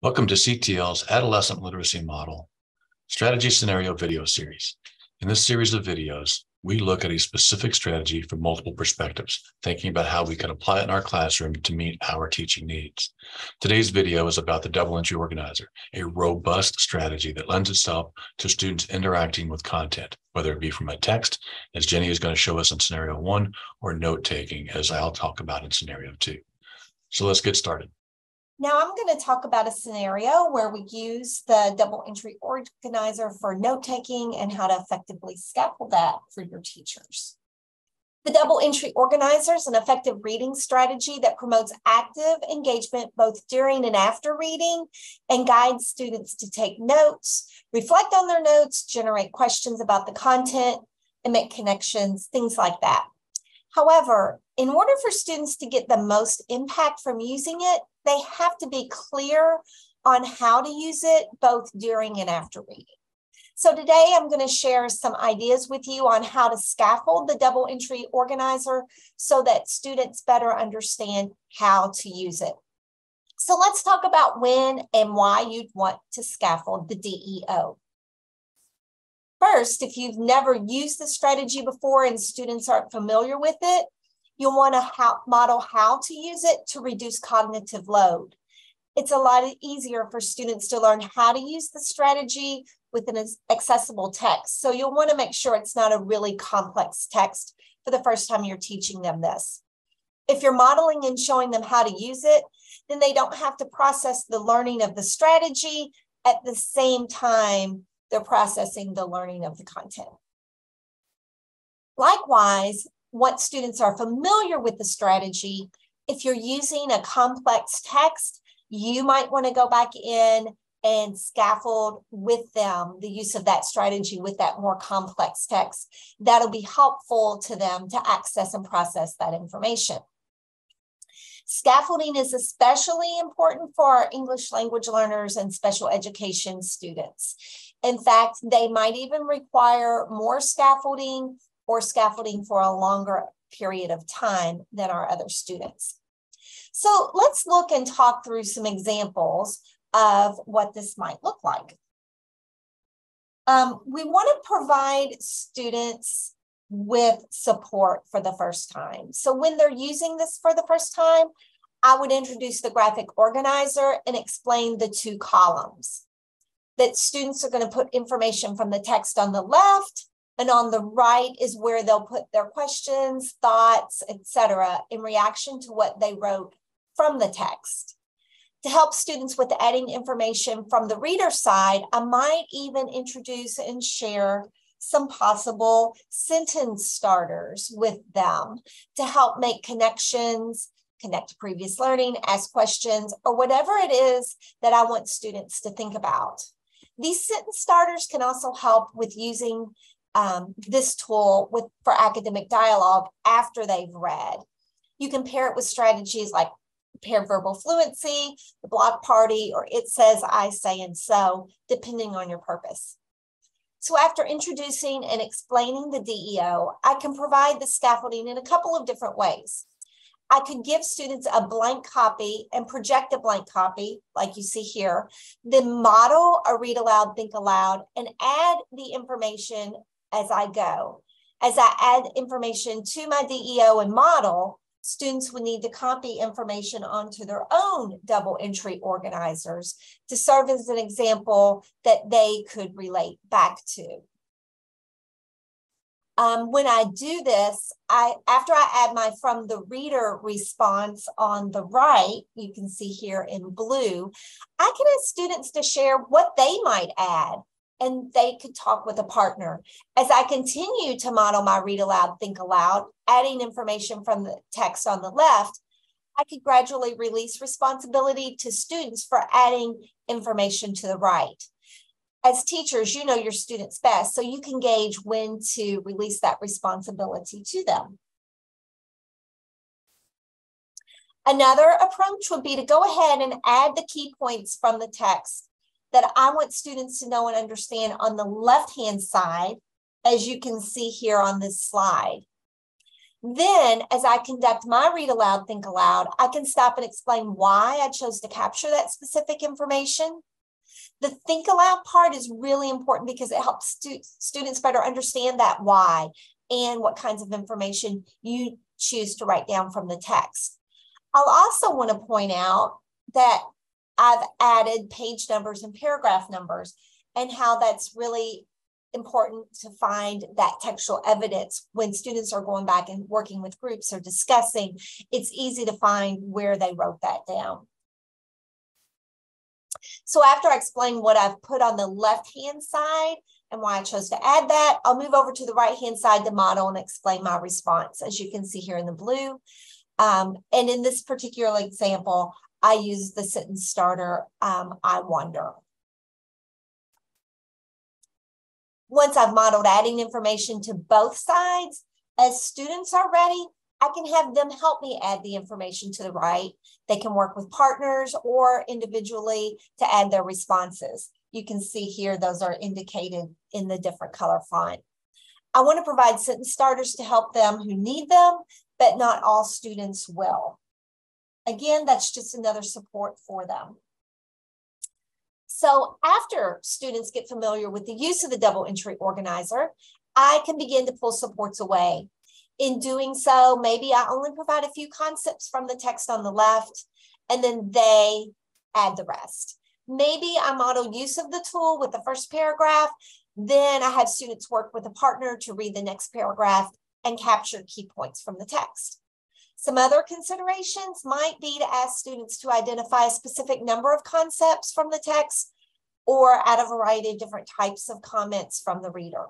Welcome to CTL's Adolescent Literacy Model Strategy Scenario Video Series. In this series of videos, we look at a specific strategy from multiple perspectives, thinking about how we can apply it in our classroom to meet our teaching needs. Today's video is about the double entry organizer, a robust strategy that lends itself to students interacting with content, whether it be from a text, as Jenny is going to show us in scenario one, or note taking, as I'll talk about in scenario two. So let's get started. Now I'm going to talk about a scenario where we use the double entry organizer for note taking and how to effectively scaffold that for your teachers. The double entry organizer is an effective reading strategy that promotes active engagement both during and after reading and guides students to take notes, reflect on their notes, generate questions about the content, and make connections, things like that. However, in order for students to get the most impact from using it, they have to be clear on how to use it both during and after reading. So today I'm going to share some ideas with you on how to scaffold the double entry organizer so that students better understand how to use it. So let's talk about when and why you'd want to scaffold the DEO. First, if you've never used the strategy before and students aren't familiar with it, you'll want to how, model how to use it to reduce cognitive load. It's a lot easier for students to learn how to use the strategy with an accessible text. So you'll want to make sure it's not a really complex text for the first time you're teaching them this. If you're modeling and showing them how to use it, then they don't have to process the learning of the strategy at the same time they're processing the learning of the content. Likewise, once students are familiar with the strategy, if you're using a complex text, you might want to go back in and scaffold with them the use of that strategy with that more complex text. That'll be helpful to them to access and process that information. Scaffolding is especially important for our English language learners and special education students. In fact, they might even require more scaffolding or scaffolding for a longer period of time than our other students. So let's look and talk through some examples of what this might look like. Um, we want to provide students with support for the first time. So when they're using this for the first time, I would introduce the graphic organizer and explain the two columns. That students are going to put information from the text on the left and on the right is where they'll put their questions, thoughts, etc., in reaction to what they wrote from the text. To help students with adding information from the reader side, I might even introduce and share some possible sentence starters with them to help make connections, connect to previous learning, ask questions, or whatever it is that I want students to think about. These sentence starters can also help with using um, this tool with for academic dialogue after they've read. You can pair it with strategies like paired verbal fluency, the block party, or it says, I say, and so, depending on your purpose. So after introducing and explaining the DEO, I can provide the scaffolding in a couple of different ways. I could give students a blank copy and project a blank copy, like you see here, then model a read aloud, think aloud, and add the information as I go. As I add information to my DEO and model, students would need to copy information onto their own double entry organizers to serve as an example that they could relate back to. Um, when I do this, I after I add my from the reader response on the right, you can see here in blue, I can ask students to share what they might add and they could talk with a partner. As I continue to model my read aloud, think aloud, adding information from the text on the left, I could gradually release responsibility to students for adding information to the right. As teachers, you know your students best, so you can gauge when to release that responsibility to them. Another approach would be to go ahead and add the key points from the text that I want students to know and understand on the left-hand side, as you can see here on this slide. Then, as I conduct my read aloud, think aloud, I can stop and explain why I chose to capture that specific information. The think aloud part is really important because it helps stu- students better understand that why and what kinds of information you choose to write down from the text. I'll also want to point out that I've added page numbers and paragraph numbers and how that's really important to find that textual evidence when students are going back and working with groups or discussing. It's easy to find where they wrote that down. So after I explain what I've put on the left-hand side and why I chose to add that, I'll move over to the right-hand side to model and explain my response, as you can see here in the blue. Um, and in this particular example, I use the sentence starter, um, I wonder. Once I've modeled adding information to both sides, as students are ready, I can have them help me add the information to the right. They can work with partners or individually to add their responses. You can see here, those are indicated in the different color font. I want to provide sentence starters to help them who need them, but not all students will. Again, that's just another support for them. So after students get familiar with the use of the double entry organizer, I can begin to pull supports away. In doing so, maybe I only provide a few concepts from the text on the left, and then they add the rest. Maybe I model use of the tool with the first paragraph, then I have students work with a partner to read the next paragraph and capture key points from the text. Some other considerations might be to ask students to identify a specific number of concepts from the text or add a variety of different types of comments from the reader.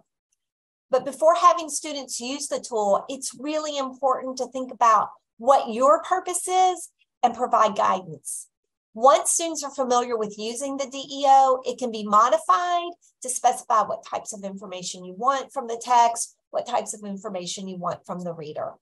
But before having students use the tool, it's really important to think about what your purpose is and provide guidance. Once students are familiar with using the DEO, it can be modified to specify what types of information you want from the text, what types of information you want from the reader.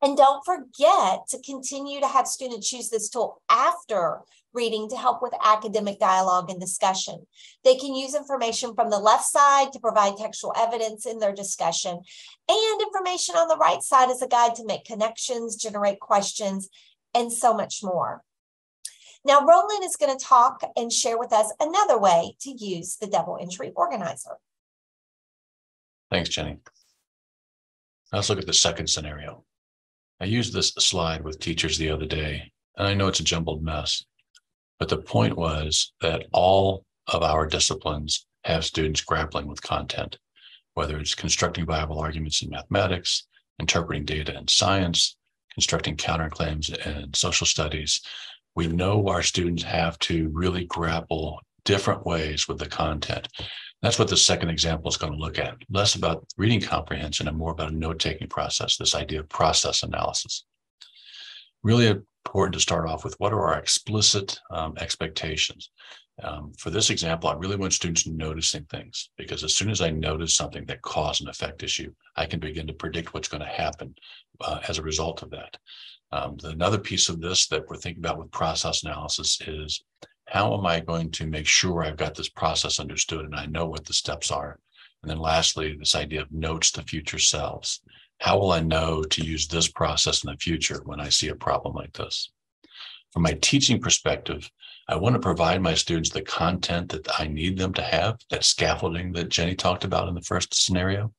And don't forget to continue to have students use this tool after reading to help with academic dialogue and discussion. They can use information from the left side to provide textual evidence in their discussion and information on the right side as a guide to make connections, generate questions, and so much more. Now, Roland is going to talk and share with us another way to use the double entry organizer. Thanks, Jenny. Let's look at the second scenario. I used this slide with teachers the other day, and I know it's a jumbled mess, but the point was that all of our disciplines have students grappling with content, whether it's constructing viable arguments in mathematics, interpreting data in science, constructing counterclaims in social studies. We know our students have to really grapple different ways with the content. That's what the second example is going to look at. Less about reading comprehension and more about a note-taking process, this idea of process analysis. Really important to start off with what are our explicit um, expectations? Um, for this example, I really want students noticing things because as soon as I notice something that cause and effect issue, I can begin to predict what's going to happen uh, as a result of that. Um, another piece of this that we're thinking about with process analysis is how am I going to make sure I've got this process understood and I know what the steps are? And then lastly, this idea of notes to future selves. How will I know to use this process in the future when I see a problem like this? From my teaching perspective, I want to provide my students the content that I need them to have, that scaffolding that Jenny talked about in the first scenario.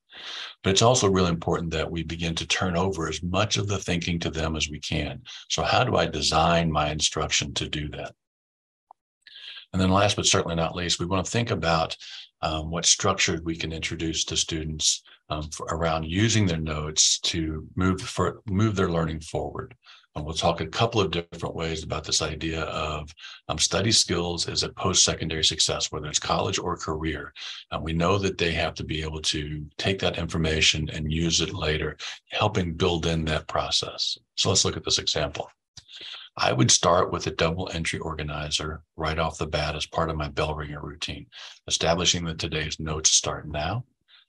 But it's also really important that we begin to turn over as much of the thinking to them as we can. So, how do I design my instruction to do that? And then last but certainly not least, we want to think about um, what structure we can introduce to students um, for, around using their notes to move for, move their learning forward. And we'll talk a couple of different ways about this idea of um, study skills as a post-secondary success, whether it's college or career. And we know that they have to be able to take that information and use it later, helping build in that process. So let's look at this example. I would start with a double entry organizer right off the bat as part of my bell ringer routine, establishing that today's notes start now,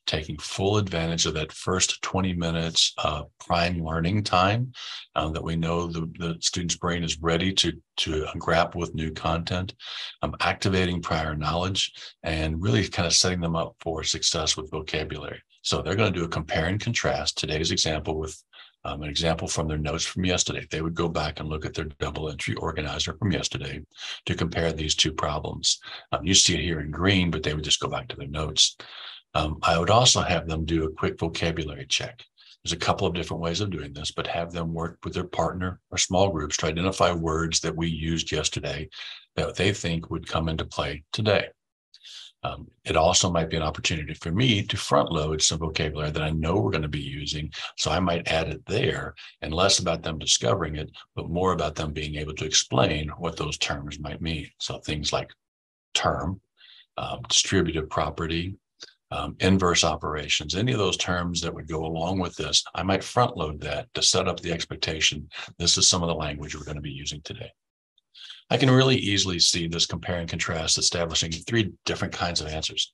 taking full advantage of that first 20 minutes of prime learning time um, that we know the, the student's brain is ready to, to grapple with new content, um, activating prior knowledge, and really kind of setting them up for success with vocabulary. So they're going to do a compare and contrast today's example with um, an example from their notes from yesterday. They would go back and look at their double entry organizer from yesterday to compare these two problems. Um, you see it here in green, but they would just go back to their notes. Um, I would also have them do a quick vocabulary check. There's a couple of different ways of doing this, but have them work with their partner or small groups to identify words that we used yesterday that they think would come into play today. Um, it also might be an opportunity for me to front load some vocabulary that I know we're going to be using. So I might add it there and less about them discovering it, but more about them being able to explain what those terms might mean. So things like term, um, distributive property, um, inverse operations, any of those terms that would go along with this, I might front load that to set up the expectation. This is some of the language we're going to be using today. I can really easily see this compare and contrast establishing three different kinds of answers.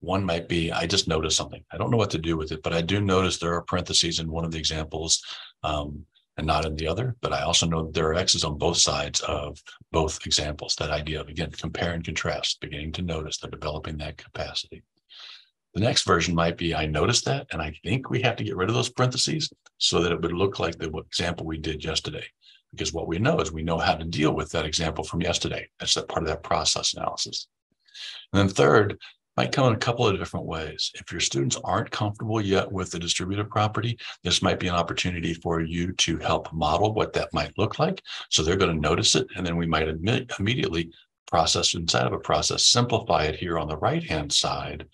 One might be, I just noticed something. I don't know what to do with it, but I do notice there are parentheses in one of the examples um, and not in the other. But I also know there are X's on both sides of both examples. That idea of, again, compare and contrast, beginning to notice they're developing that capacity. The next version might be, I noticed that, and I think we have to get rid of those parentheses so that it would look like the example we did yesterday because what we know is we know how to deal with that example from yesterday. That's that part of that process analysis. And then third, might come in a couple of different ways. If your students aren't comfortable yet with the distributive property, this might be an opportunity for you to help model what that might look like. So they're going to notice it, and then we might admit, immediately process inside of a process, simplify it here on the right-hand side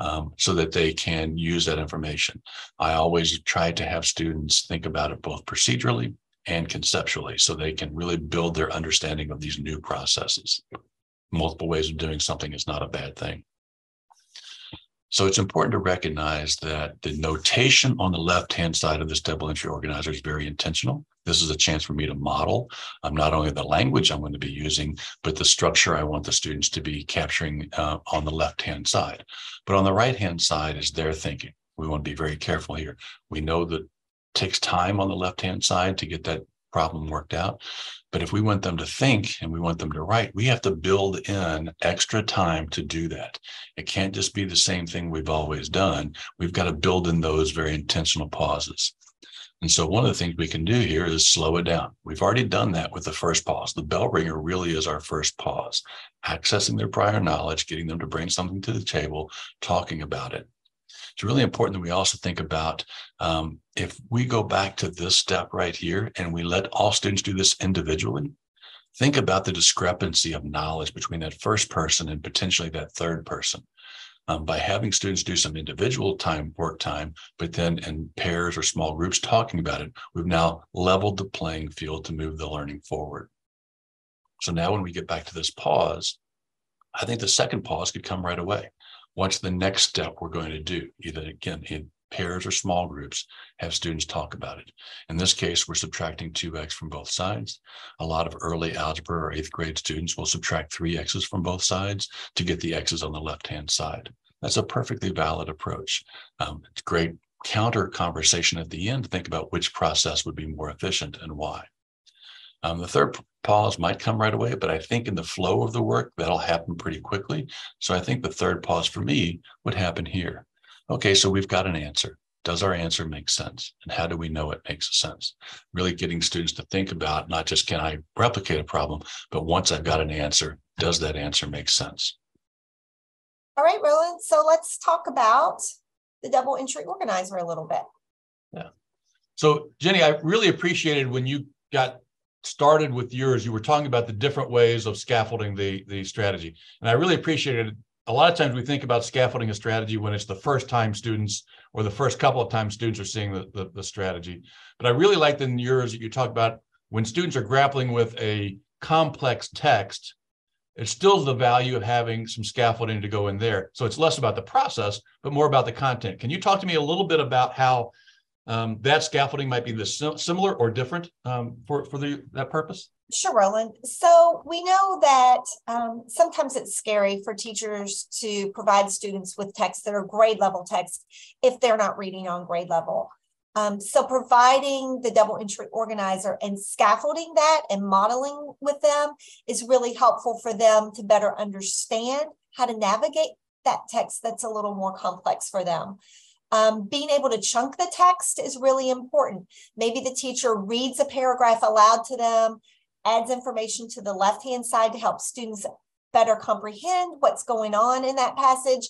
um, so that they can use that information. I always try to have students think about it both procedurally and conceptually so they can really build their understanding of these new processes. Multiple ways of doing something is not a bad thing. So it's important to recognize that the notation on the left-hand side of this double entry organizer is very intentional. This is a chance for me to model um, not only the language I'm going to be using, but the structure I want the students to be capturing uh, on the left-hand side. But on the right-hand side is their thinking. We want to be very careful here. We know that takes time on the left-hand side to get that problem worked out. But if we want them to think and we want them to write, we have to build in extra time to do that. It can't just be the same thing we've always done. We've got to build in those very intentional pauses. And so one of the things we can do here is slow it down. We've already done that with the first pause. The bell ringer really is our first pause, accessing their prior knowledge, getting them to bring something to the table, talking about it it's really important that we also think about um, if we go back to this step right here and we let all students do this individually, think about the discrepancy of knowledge between that first person and potentially that third person. Um, by having students do some individual time, work time, but then in pairs or small groups talking about it, we've now leveled the playing field to move the learning forward. So now when we get back to this pause, I think the second pause could come right away what's the next step we're going to do? Either again, in pairs or small groups, have students talk about it. In this case, we're subtracting 2x from both sides. A lot of early algebra or eighth grade students will subtract 3x's from both sides to get the x's on the left-hand side. That's a perfectly valid approach. Um, it's great counter conversation at the end to think about which process would be more efficient and why. Um, the third pause might come right away, but I think in the flow of the work, that'll happen pretty quickly. So I think the third pause for me would happen here. Okay, so we've got an answer. Does our answer make sense? And how do we know it makes sense? Really getting students to think about not just can I replicate a problem, but once I've got an answer, does that answer make sense? All right, Roland. So let's talk about the double entry organizer a little bit. Yeah. So Jenny, I really appreciated when you got started with yours, you were talking about the different ways of scaffolding the the strategy, and I really appreciated it. A lot of times we think about scaffolding a strategy when it's the first time students or the first couple of times students are seeing the, the, the strategy. But I really liked in yours that you talk about when students are grappling with a complex text, it's still the value of having some scaffolding to go in there. So it's less about the process, but more about the content. Can you talk to me a little bit about how um, that scaffolding might be the similar or different um, for for the that purpose. Sure, Roland. So we know that um, sometimes it's scary for teachers to provide students with texts that are grade level text if they're not reading on grade level. Um, so providing the double entry organizer and scaffolding that and modeling with them is really helpful for them to better understand how to navigate that text that's a little more complex for them. Um, being able to chunk the text is really important. Maybe the teacher reads a paragraph aloud to them, adds information to the left-hand side to help students better comprehend what's going on in that passage.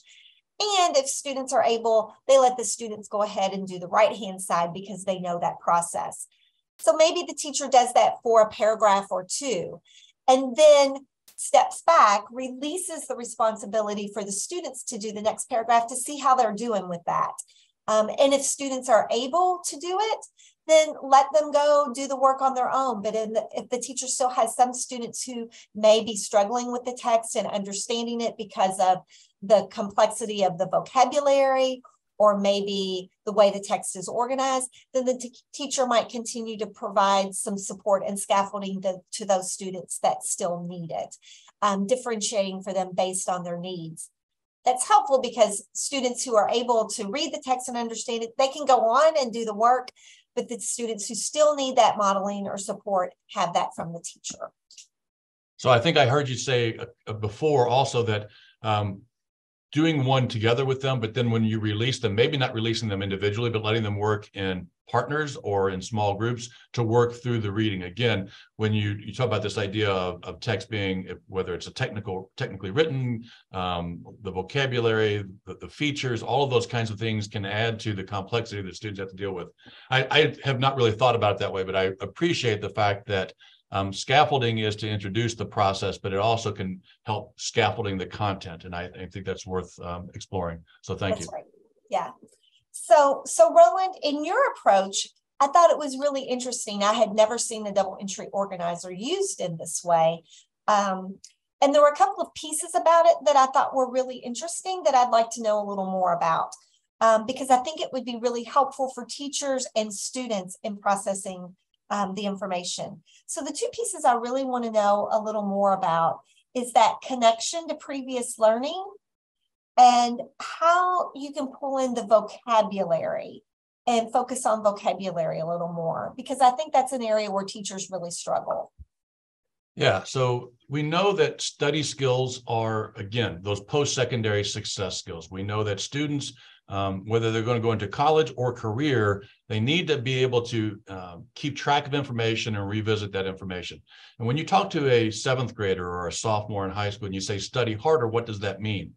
And if students are able, they let the students go ahead and do the right-hand side because they know that process. So maybe the teacher does that for a paragraph or two, and then steps back, releases the responsibility for the students to do the next paragraph to see how they're doing with that. Um, and if students are able to do it, then let them go do the work on their own. But the, if the teacher still has some students who may be struggling with the text and understanding it because of the complexity of the vocabulary or maybe the way the text is organized, then the teacher might continue to provide some support and scaffolding the, to those students that still need it, um, differentiating for them based on their needs. That's helpful because students who are able to read the text and understand it, they can go on and do the work, but the students who still need that modeling or support have that from the teacher. So I think I heard you say uh, before also that um, doing one together with them, but then when you release them, maybe not releasing them individually, but letting them work in partners or in small groups to work through the reading. Again, when you, you talk about this idea of, of text being, whether it's a technical, technically written, um, the vocabulary, the, the, features, all of those kinds of things can add to the complexity that students have to deal with. I, I have not really thought about it that way, but I appreciate the fact that um, scaffolding is to introduce the process, but it also can help scaffolding the content. And I, I think that's worth um, exploring. So thank that's you. Right. Yeah. So, so Roland, in your approach, I thought it was really interesting. I had never seen the double entry organizer used in this way. Um, and there were a couple of pieces about it that I thought were really interesting that I'd like to know a little more about. Um, because I think it would be really helpful for teachers and students in processing um, the information. So the two pieces I really want to know a little more about is that connection to previous learning and how you can pull in the vocabulary and focus on vocabulary a little more because I think that's an area where teachers really struggle. Yeah, so we know that study skills are, again, those post secondary success skills. We know that students um, whether they're going to go into college or career, they need to be able to uh, keep track of information and revisit that information. And when you talk to a seventh grader or a sophomore in high school and you say study harder, what does that mean?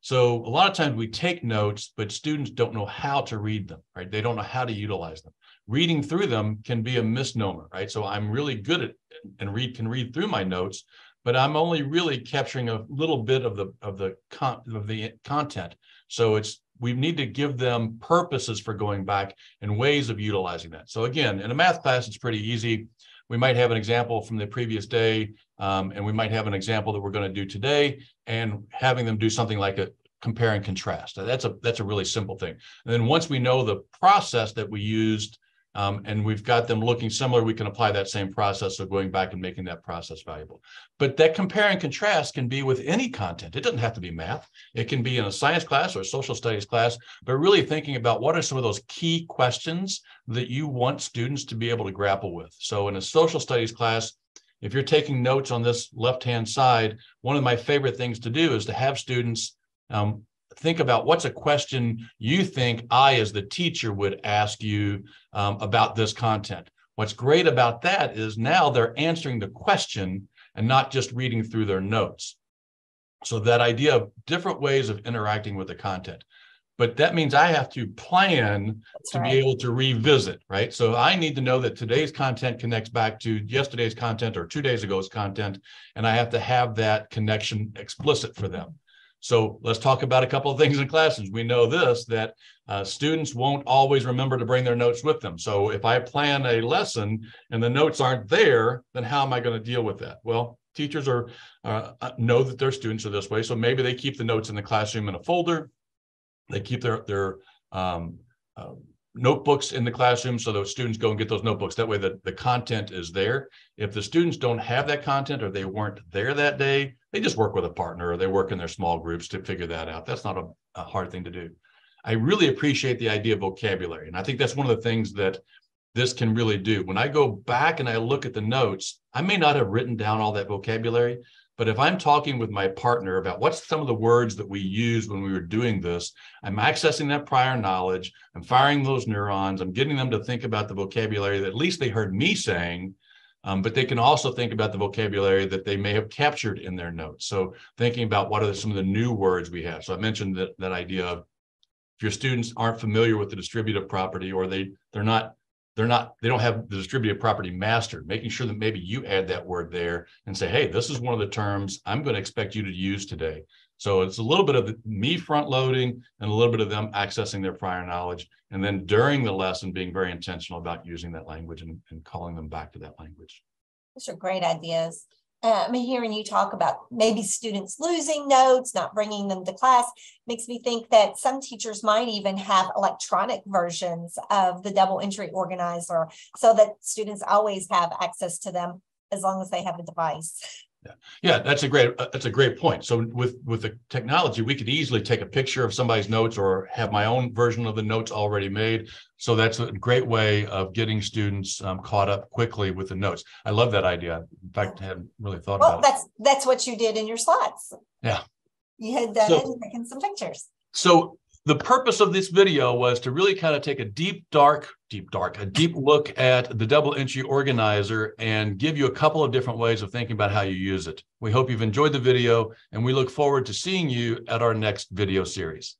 So a lot of times we take notes, but students don't know how to read them, right? They don't know how to utilize them. Reading through them can be a misnomer, right? So I'm really good at and read can read through my notes, but I'm only really capturing a little bit of the of the con, of the content. So it's we need to give them purposes for going back and ways of utilizing that. So again, in a math class, it's pretty easy. We might have an example from the previous day, um, and we might have an example that we're going to do today, and having them do something like a compare and contrast. That's a that's a really simple thing. And then once we know the process that we used um, and we've got them looking similar, we can apply that same process of going back and making that process valuable. But that compare and contrast can be with any content. It doesn't have to be math. It can be in a science class or a social studies class, but really thinking about what are some of those key questions that you want students to be able to grapple with. So in a social studies class, if you're taking notes on this left-hand side, one of my favorite things to do is to have students um, think about what's a question you think I, as the teacher, would ask you um, about this content. What's great about that is now they're answering the question and not just reading through their notes. So that idea of different ways of interacting with the content. But that means I have to plan That's to right. be able to revisit, right? So I need to know that today's content connects back to yesterday's content or two days ago's content, and I have to have that connection explicit for them. So let's talk about a couple of things in classes. We know this, that uh, students won't always remember to bring their notes with them. So if I plan a lesson and the notes aren't there, then how am I going to deal with that? Well, teachers are uh, uh, know that their students are this way. So maybe they keep the notes in the classroom in a folder. They keep their, their um, uh, notebooks in the classroom so those students go and get those notebooks. That way the, the content is there. If the students don't have that content or they weren't there that day, they just work with a partner or they work in their small groups to figure that out. That's not a, a hard thing to do. I really appreciate the idea of vocabulary. And I think that's one of the things that this can really do. When I go back and I look at the notes, I may not have written down all that vocabulary, but if I'm talking with my partner about what's some of the words that we used when we were doing this, I'm accessing that prior knowledge, I'm firing those neurons, I'm getting them to think about the vocabulary that at least they heard me saying, um, but they can also think about the vocabulary that they may have captured in their notes. So thinking about what are some of the new words we have. So I mentioned that, that idea of if your students aren't familiar with the distributive property or they they're not they're not they don't have the distributive property mastered making sure that maybe you add that word there and say hey this is one of the terms i'm going to expect you to use today. So it's a little bit of me front loading and a little bit of them accessing their prior knowledge and then during the lesson being very intentional about using that language and, and calling them back to that language. Those are great ideas Uh, I'm hearing you talk about maybe students losing notes, not bringing them to class, makes me think that some teachers might even have electronic versions of the double entry organizer so that students always have access to them as long as they have a device. Yeah, yeah, that's a great uh, that's a great point. So with with the technology, we could easily take a picture of somebody's notes or have my own version of the notes already made. So that's a great way of getting students um, caught up quickly with the notes. I love that idea. In fact, I hadn't really thought well, about that's, it. That's that's what you did in your slides. Yeah, you had that so, and taken some pictures. So the purpose of this video was to really kind of take a deep, dark, deep, dark, a deep look at the double entry organizer and give you a couple of different ways of thinking about how you use it. We hope you've enjoyed the video and we look forward to seeing you at our next video series.